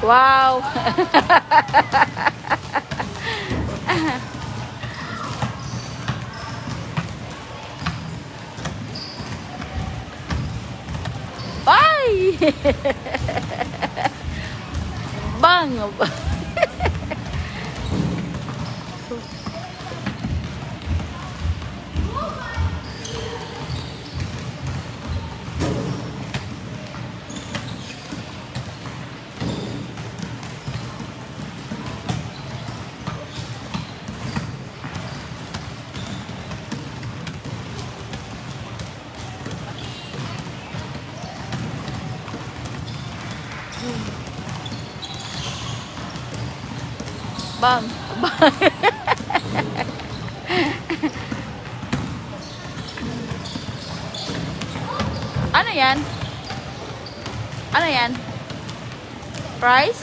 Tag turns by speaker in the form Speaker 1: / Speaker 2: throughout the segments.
Speaker 1: Wow! Ay! Bang! Bang! ano yan? Ano yan? Price?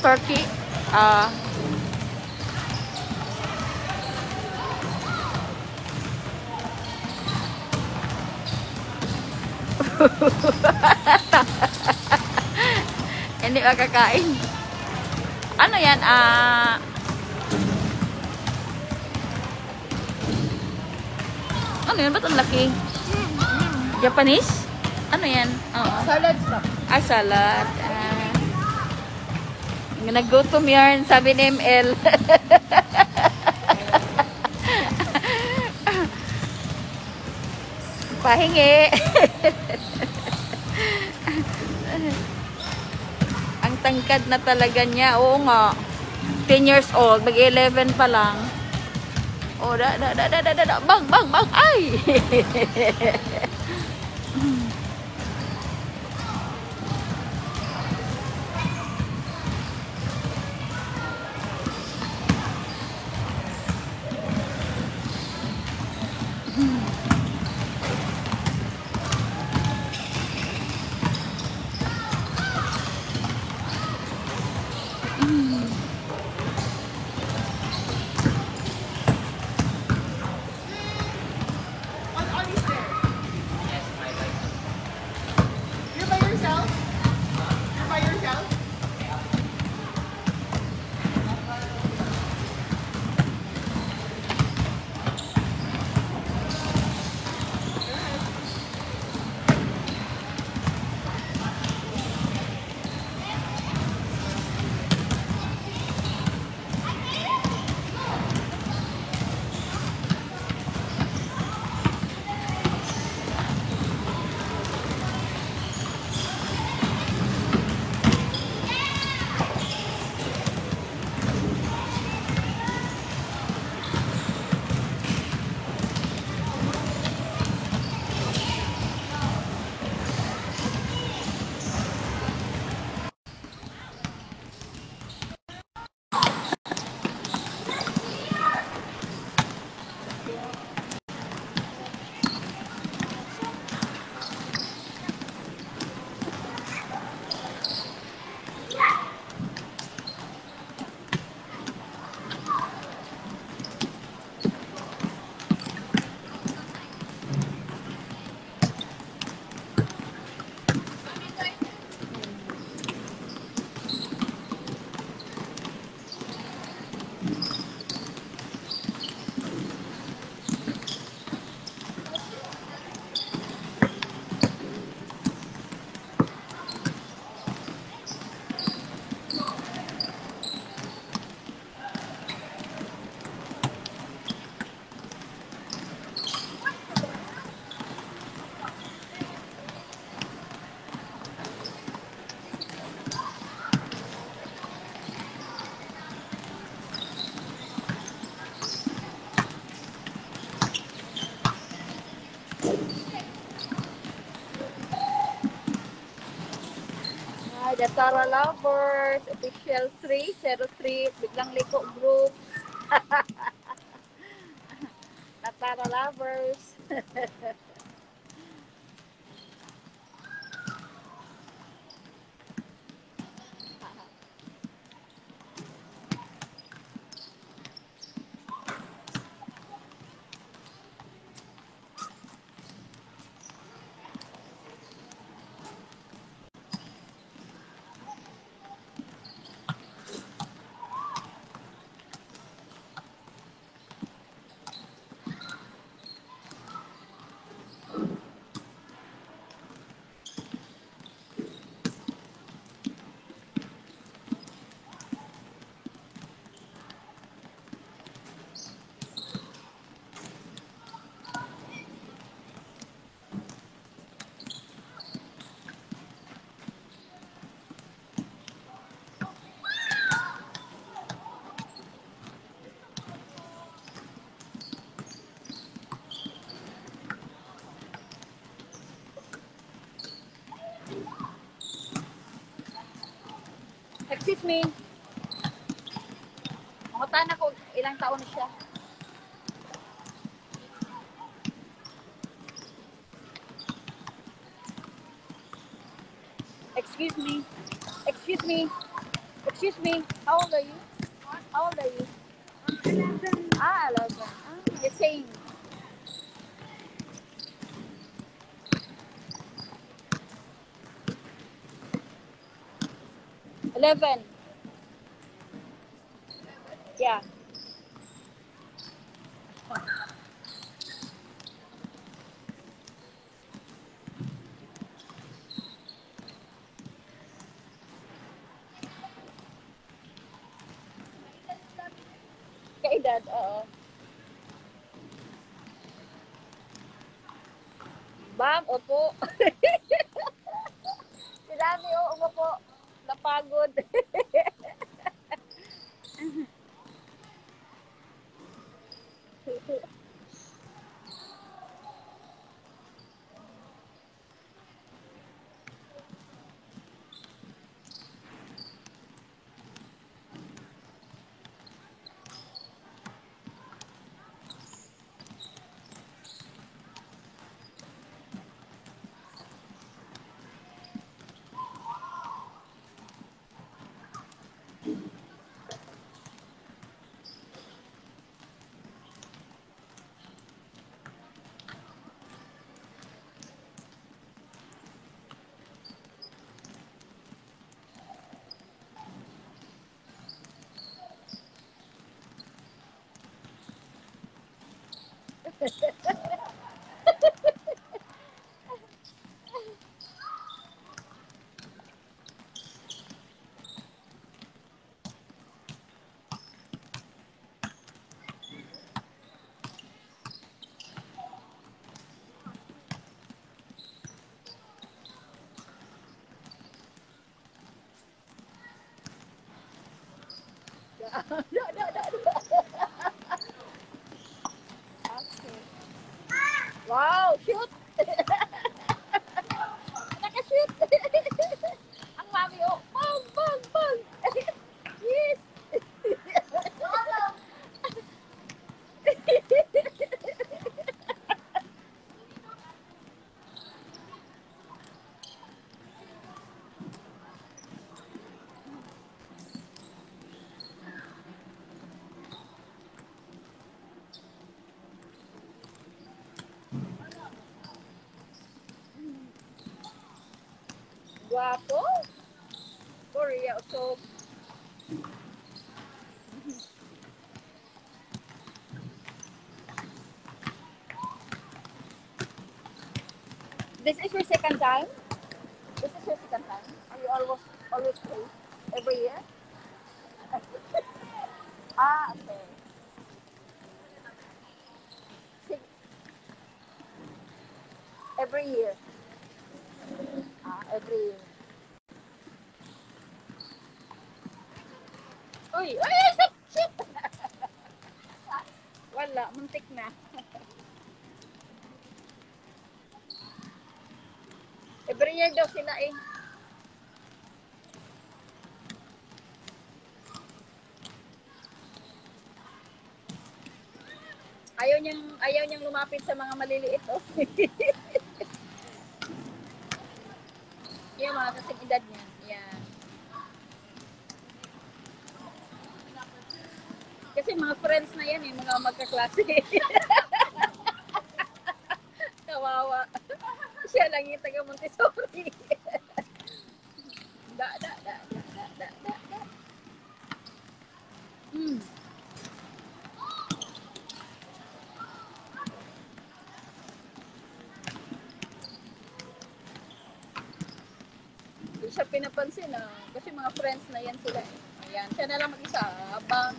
Speaker 1: Turkey? Ah... Hindi makakain. Ano yan? Ah... ano yan? Ba't ang laki? Japanese? Ano yan? Oo.
Speaker 2: Salad ba?
Speaker 1: Ah, salad. Ah. Naggutom yarn, sabi ni ML. Pahingi. Ang tangkad na talaga niya. Oo nga. 10 years old. Mag-11 pa lang. Oh, da, da, da, da, da, da, da. Bang, bang, bang. Ay! Hi, the Tara Lovers, official 303, biglang liko group. the Tara Lovers. Excuse me. Ilang taon siya. Excuse me. Excuse me. Excuse me. How old are you? How old are you? Ah, 11. Ah, the same. Eleven. Yeah. Kay dad, oo. Ma'am, opo. Napagod. Yeah. Guwapo! Korea, so... This is your second time? This is your second time? Are you always always play every year? ah, okay. Every year. Wala, muntik na. every year daw sila eh. Ayaw niyang, ayaw niyang lumapit sa mga maliliit. Oh. Yung mga kasing edad niya. Yan. Kasi mga friends na yan eh, mga magkaklase. Kawawa. Siya lang yung taga Montessori. da, da, da, da, da, da, da, da. Hindi siya pinapansin ah. Kasi mga friends na yan sila eh. Ayan, siya na lang mag-isa. Habang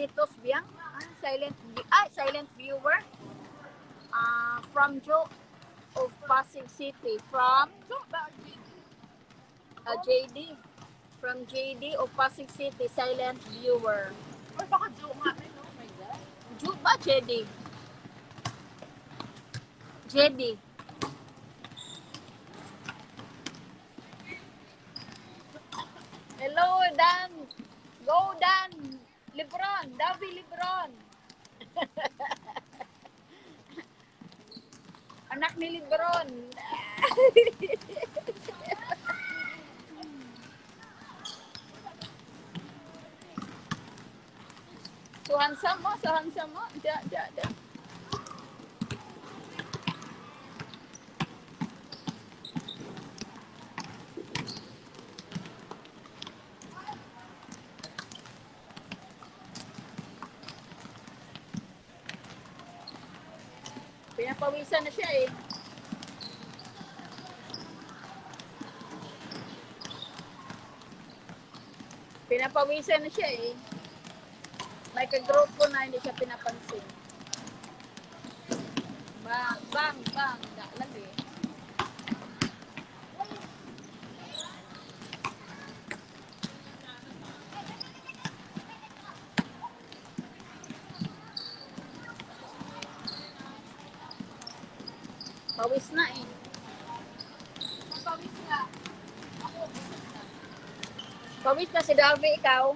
Speaker 1: Sitos Biang, ah, silent, ah, silent viewer. Ah, from Joe of Pasig City. From uh, JD. From JD of Pasig City, silent viewer.
Speaker 2: Or baka Joe nga rin, oh my God.
Speaker 1: Ju ba, JD? JD. Lebron. Davi Lebron. Anak ni Lebron. so handsome mo, so handsome mo. Da, da, da. Pinapawisan na siya eh. Pinapawisan na siya eh. May kagrupo na hindi siya pinapansin. Bang, bang, bang. Dalag eh. Pawis na eh.
Speaker 2: Mapawis nga.
Speaker 1: Pawis na si Darby, ikaw.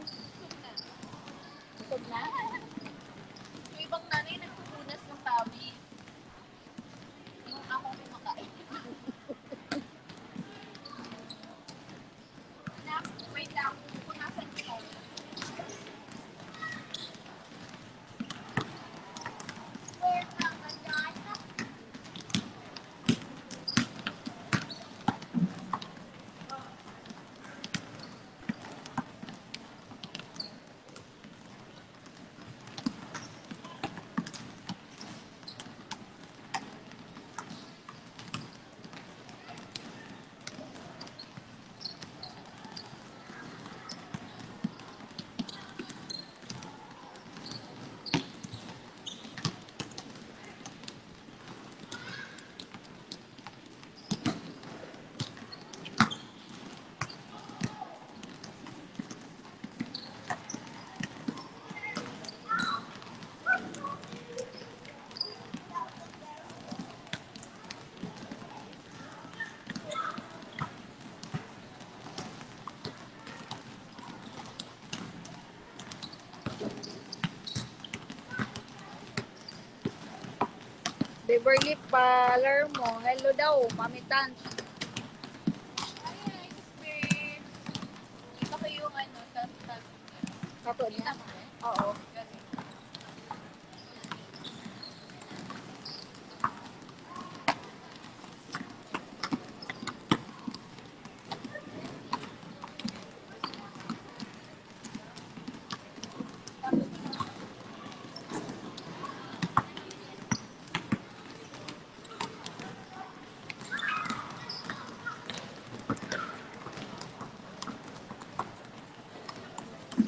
Speaker 1: Beverly Palermo. Hello daw, Mami Tans.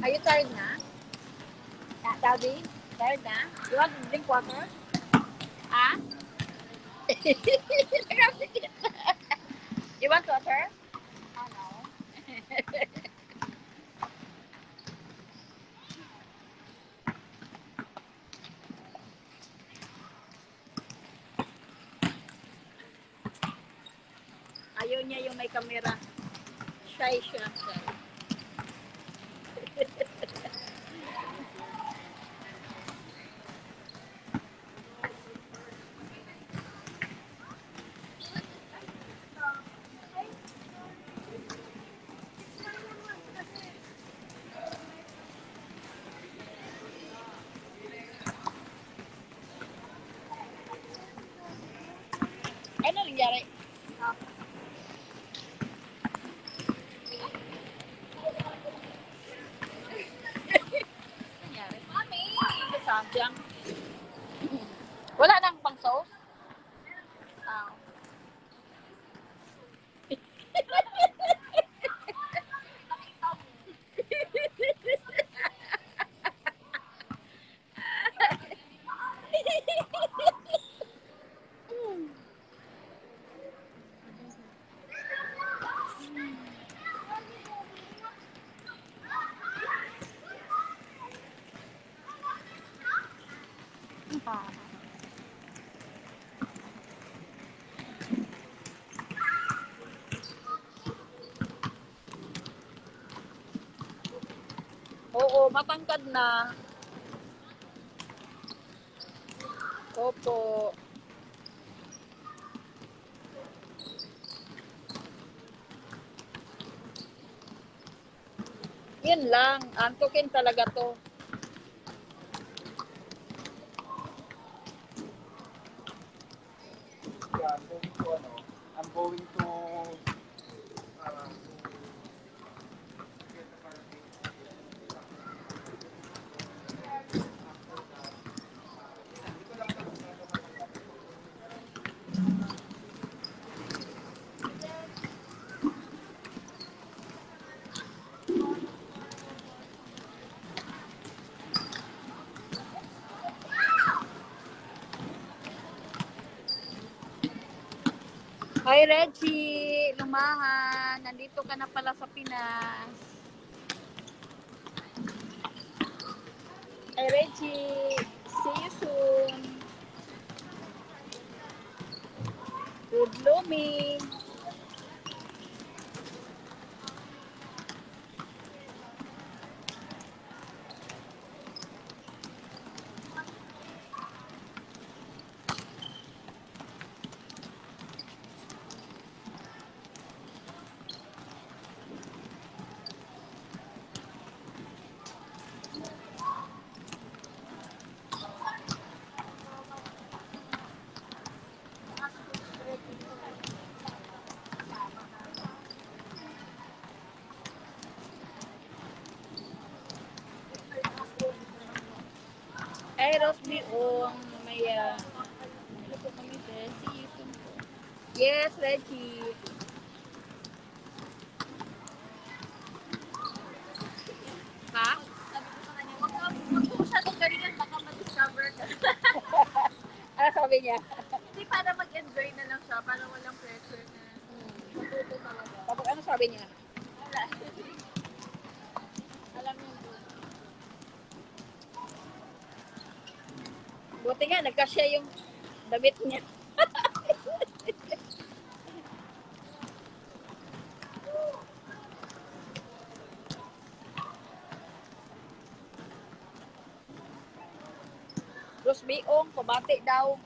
Speaker 1: Are you tired na? Ta- Daddy? Tired na? You want to drink water? Ah? you want water? Ano nangyari? Ah. nangyari? Mami! Sadyang. Wala nang pang sauce? Ah. Oo, matangkad na. Opo. Yun lang. Antukin talaga to.
Speaker 3: Yeah, to ano, I'm going to
Speaker 1: Hi Reggie! Lumahan! Nandito ka na pala sa Pinas. Hi Reggie! See you soon! Good blooming! See you soon po. Yes, Reggie. Ha?
Speaker 2: Sabi ko sa kanya, wag ka, wag mo masyadong galingan, baka ma-discover ka.
Speaker 1: Ano sabi niya?
Speaker 2: Hindi, para mag-enjoy na lang siya, para walang pressure na. Matuto talaga.
Speaker 1: Tapos ano sabi niya?
Speaker 2: Wala. Alam mo doon.
Speaker 1: Buti nagkasya yung damit niya. Rosby Ong, pabati daw.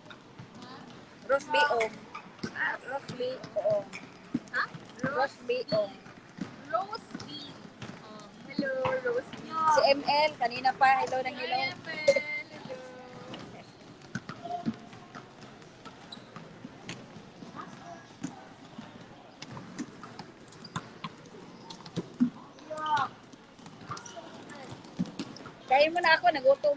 Speaker 1: Rosby Ong. Rosby Ong.
Speaker 2: Ha?
Speaker 1: Rosby Ong.
Speaker 2: Rose. Oh. Hello, Rose Bean.
Speaker 1: Si ML, kanina pa, hello ng hello.
Speaker 2: Hi, Emel.
Speaker 1: Ako, nagutom.